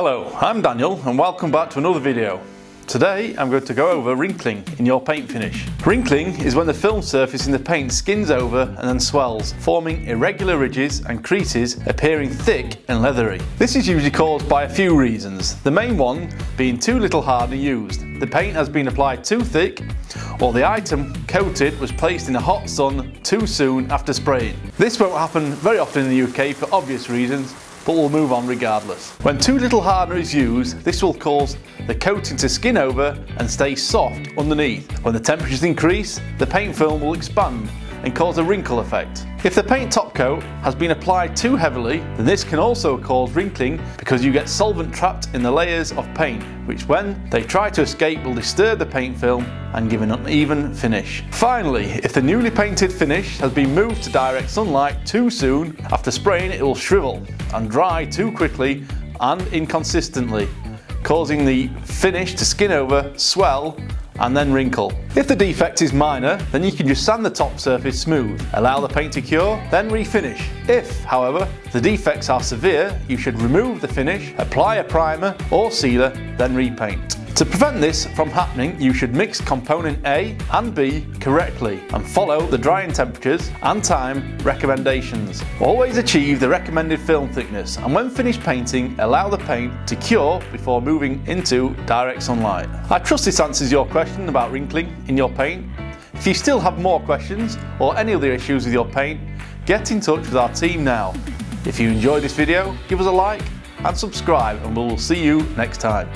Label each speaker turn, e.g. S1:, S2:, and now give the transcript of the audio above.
S1: Hello, I'm Daniel and welcome back to another video. Today I'm going to go over wrinkling in your paint finish. Wrinkling is when the film surface in the paint skins over and then swells, forming irregular ridges and creases appearing thick and leathery. This is usually caused by a few reasons, the main one being too little hardener used. The paint has been applied too thick or the item coated was placed in a hot sun too soon after spraying. This won't happen very often in the UK for obvious reasons, but we'll move on regardless. When too little hardener is used, this will cause the coating to skin over and stay soft underneath. When the temperatures increase, the paint film will expand and cause a wrinkle effect. If the paint top coat has been applied too heavily, then this can also cause wrinkling because you get solvent trapped in the layers of paint, which when they try to escape will disturb the paint film and give an uneven finish. Finally, if the newly painted finish has been moved to direct sunlight too soon, after spraying it will shrivel and dry too quickly and inconsistently, causing the finish to skin over, swell and then wrinkle. If the defect is minor, then you can just sand the top surface smooth, allow the paint to cure, then refinish. If, however, the defects are severe, you should remove the finish, apply a primer or sealer, then repaint. To prevent this from happening, you should mix component A and B correctly and follow the drying temperatures and time recommendations. Always achieve the recommended film thickness and when finished painting, allow the paint to cure before moving into direct sunlight. I trust this answers your question about wrinkling in your paint. If you still have more questions or any other issues with your paint, get in touch with our team now. If you enjoyed this video, give us a like and subscribe and we will see you next time.